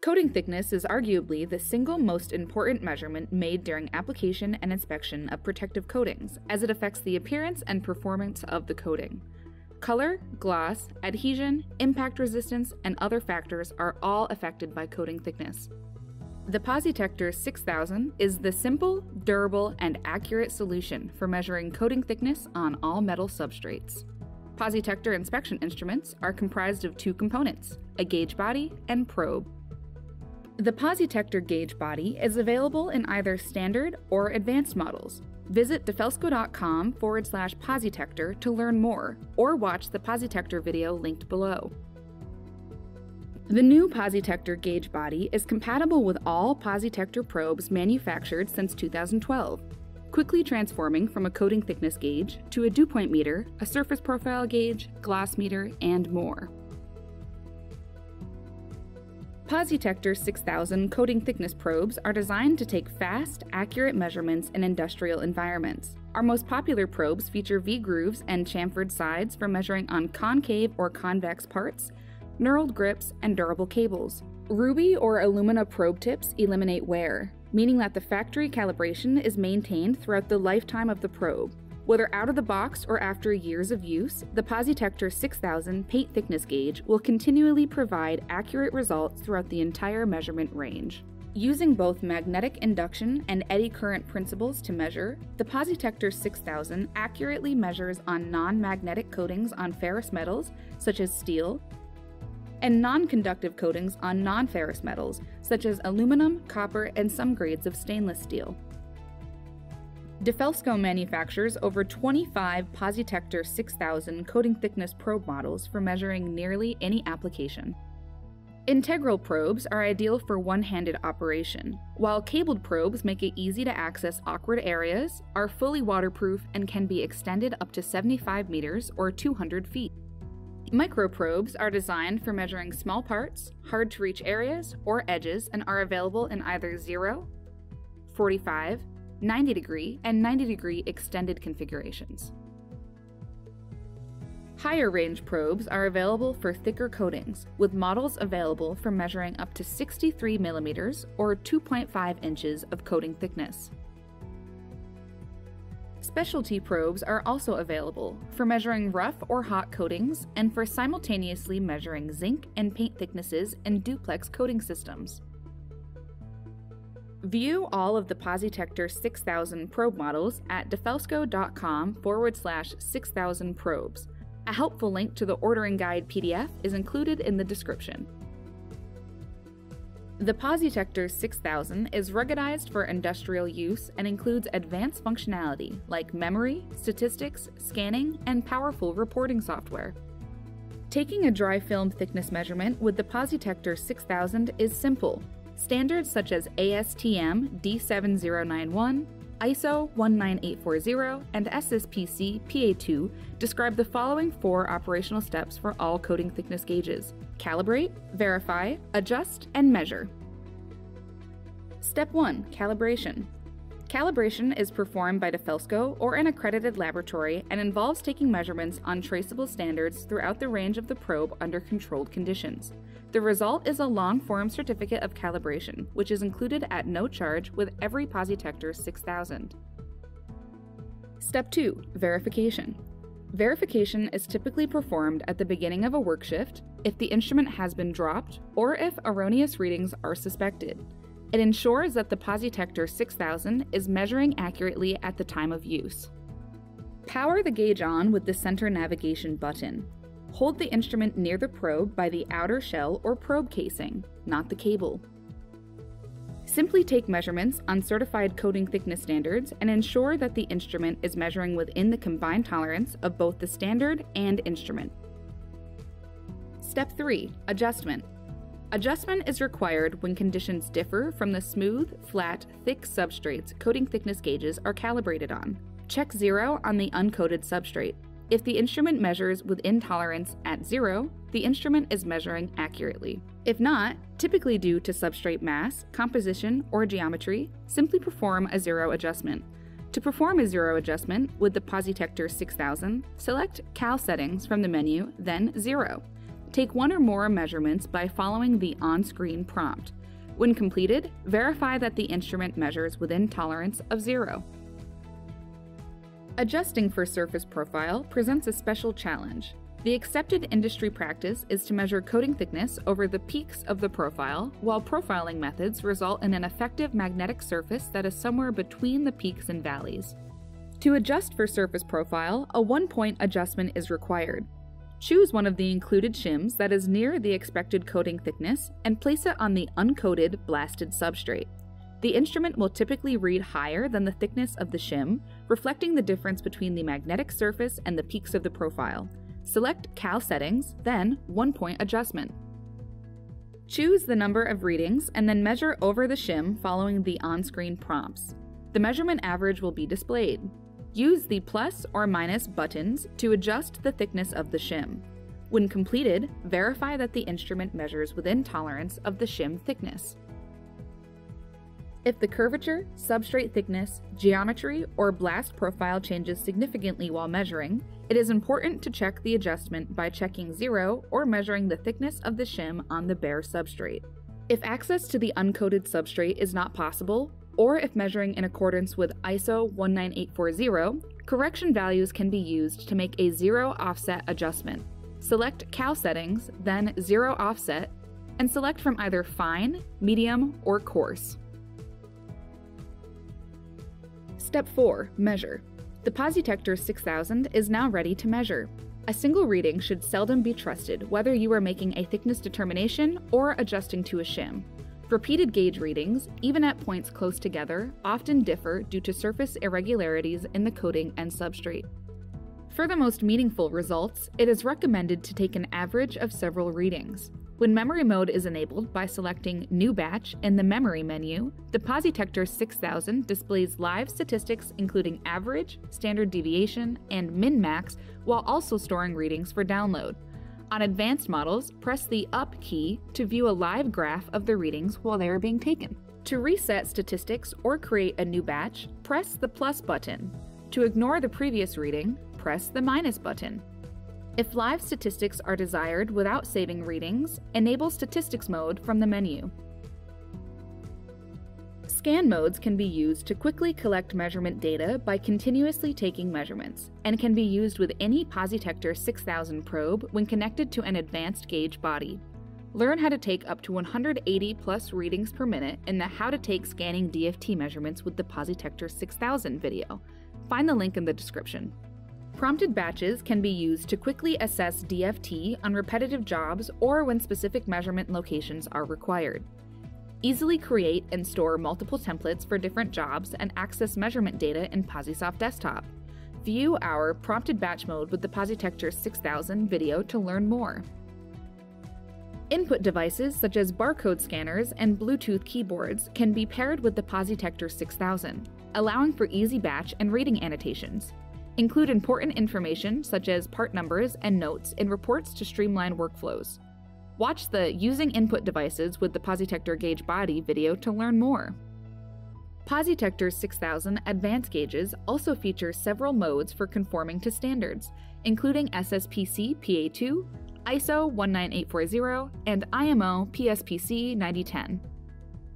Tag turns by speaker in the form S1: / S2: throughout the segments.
S1: Coating thickness is arguably the single most important measurement made during application and inspection of protective coatings, as it affects the appearance and performance of the coating. Color, gloss, adhesion, impact resistance, and other factors are all affected by coating thickness. The Positector 6000 is the simple, durable, and accurate solution for measuring coating thickness on all metal substrates. Positector inspection instruments are comprised of two components a gauge body and probe. The Positector gauge body is available in either standard or advanced models. Visit defelsko.com forward slash Positector to learn more, or watch the Positector video linked below. The new Positector gauge body is compatible with all Positector probes manufactured since 2012, quickly transforming from a coating thickness gauge to a dew point meter, a surface profile gauge, gloss meter, and more. Positector 6000 coating thickness probes are designed to take fast, accurate measurements in industrial environments. Our most popular probes feature V grooves and chamfered sides for measuring on concave or convex parts, knurled grips, and durable cables. Ruby or alumina probe tips eliminate wear, meaning that the factory calibration is maintained throughout the lifetime of the probe, whether out of the box or after years of use, the Positector 6000 paint thickness gauge will continually provide accurate results throughout the entire measurement range. Using both magnetic induction and eddy current principles to measure, the Positector 6000 accurately measures on non magnetic coatings on ferrous metals, such as steel, and non conductive coatings on non ferrous metals, such as aluminum, copper, and some grades of stainless steel. DeFelsko manufactures over 25 Positector 6000 coating thickness probe models for measuring nearly any application. Integral probes are ideal for one handed operation, while cabled probes make it easy to access awkward areas, are fully waterproof, and can be extended up to 75 meters or 200 feet. Microprobes are designed for measuring small parts, hard to reach areas, or edges and are available in either 0, 45, 90 degree, and 90 degree extended configurations. Higher range probes are available for thicker coatings, with models available for measuring up to 63 millimeters or 2.5 inches of coating thickness. Specialty probes are also available for measuring rough or hot coatings and for simultaneously measuring zinc and paint thicknesses in duplex coating systems. View all of the Positector 6000 probe models at defelsko.com forward slash 6000 probes. A helpful link to the ordering guide PDF is included in the description. The Positector 6000 is ruggedized for industrial use and includes advanced functionality like memory, statistics, scanning, and powerful reporting software. Taking a dry film thickness measurement with the Positector 6000 is simple Standards such as ASTM D7091, ISO 19840, and SSPC PA2 describe the following four operational steps for all coating thickness gauges calibrate, verify, adjust, and measure. Step 1 Calibration. Calibration is performed by DeFelsko or an accredited laboratory and involves taking measurements on traceable standards throughout the range of the probe under controlled conditions. The result is a long form certificate of calibration, which is included at no charge with every Positector 6000. Step 2 Verification. Verification is typically performed at the beginning of a work shift if the instrument has been dropped or if erroneous readings are suspected. It ensures that the Positector 6000 is measuring accurately at the time of use. Power the gauge on with the center navigation button. Hold the instrument near the probe by the outer shell or probe casing, not the cable. Simply take measurements on certified coating thickness standards and ensure that the instrument is measuring within the combined tolerance of both the standard and instrument. Step 3 Adjustment. Adjustment is required when conditions differ from the smooth, flat, thick substrates coating thickness gauges are calibrated on. Check zero on the uncoated substrate. If the instrument measures within tolerance at zero, the instrument is measuring accurately. If not, typically due to substrate mass, composition, or geometry, simply perform a zero adjustment. To perform a zero adjustment with the Positector 6000, select Cal settings from the menu, then zero. Take one or more measurements by following the on screen prompt. When completed, verify that the instrument measures within tolerance of zero. Adjusting for surface profile presents a special challenge. The accepted industry practice is to measure coating thickness over the peaks of the profile, while profiling methods result in an effective magnetic surface that is somewhere between the peaks and valleys. To adjust for surface profile, a one point adjustment is required. Choose one of the included shims that is near the expected coating thickness and place it on the uncoated blasted substrate. The instrument will typically read higher than the thickness of the shim, reflecting the difference between the magnetic surface and the peaks of the profile. Select Cal Settings, then One Point Adjustment. Choose the number of readings and then measure over the shim following the on-screen prompts. The measurement average will be displayed. Use the plus or minus buttons to adjust the thickness of the shim. When completed, verify that the instrument measures within tolerance of the shim thickness. If the curvature, substrate thickness, geometry, or blast profile changes significantly while measuring, it is important to check the adjustment by checking zero or measuring the thickness of the shim on the bare substrate. If access to the uncoated substrate is not possible, or if measuring in accordance with ISO 19840, correction values can be used to make a zero offset adjustment. Select Cal settings, then zero offset, and select from either fine, medium, or coarse. Step 4 Measure. The Positector 6000 is now ready to measure. A single reading should seldom be trusted, whether you are making a thickness determination or adjusting to a shim. Repeated gauge readings, even at points close together, often differ due to surface irregularities in the coating and substrate. For the most meaningful results, it is recommended to take an average of several readings. When memory mode is enabled by selecting New Batch in the Memory menu, the Positector 6000 displays live statistics including average, standard deviation, and min-max, while also storing readings for download. On advanced models, press the Up key to view a live graph of the readings while they are being taken. To reset statistics or create a new batch, press the plus button. To ignore the previous reading, press the minus button. If live statistics are desired without saving readings, enable statistics mode from the menu. Scan modes can be used to quickly collect measurement data by continuously taking measurements, and can be used with any Positector 6000 probe when connected to an advanced gauge body. Learn how to take up to 180 plus readings per minute in the How to Take Scanning DFT Measurements with the Positector 6000 video. Find the link in the description. Prompted batches can be used to quickly assess DFT on repetitive jobs or when specific measurement locations are required. Easily create and store multiple templates for different jobs and access measurement data in PosiSoft Desktop. View our prompted batch mode with the Positector 6000 video to learn more. Input devices such as barcode scanners and Bluetooth keyboards can be paired with the Positector 6000, allowing for easy batch and reading annotations. Include important information such as part numbers and notes in reports to streamline workflows. Watch the Using Input Devices with the Positector Gauge Body video to learn more. Positector 6000 advanced gauges also feature several modes for conforming to standards, including SSPC PA2, ISO 19840, and IMO PSPC 9010.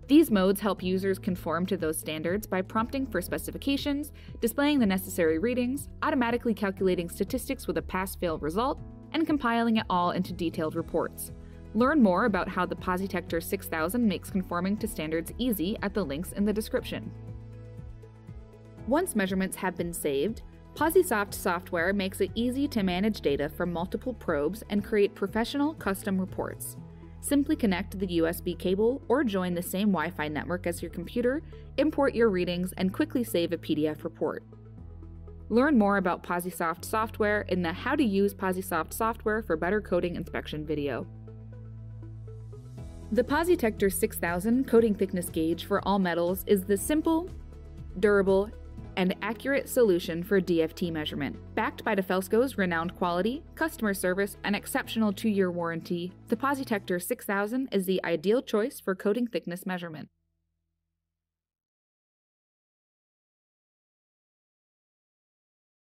S1: These modes help users conform to those standards by prompting for specifications, displaying the necessary readings, automatically calculating statistics with a pass-fail result, and compiling it all into detailed reports. Learn more about how the Positector 6000 makes conforming to standards easy at the links in the description. Once measurements have been saved, PosiSoft software makes it easy to manage data from multiple probes and create professional custom reports. Simply connect the USB cable or join the same Wi Fi network as your computer, import your readings, and quickly save a PDF report. Learn more about PosiSoft software in the How to Use PosiSoft Software for Better Coating Inspection video. The Positector 6000 coating thickness gauge for all metals is the simple, durable, and accurate solution for DFT measurement. Backed by DeFelsko's renowned quality, customer service, and exceptional two year warranty, the Positector 6000 is the ideal choice for coating thickness measurement.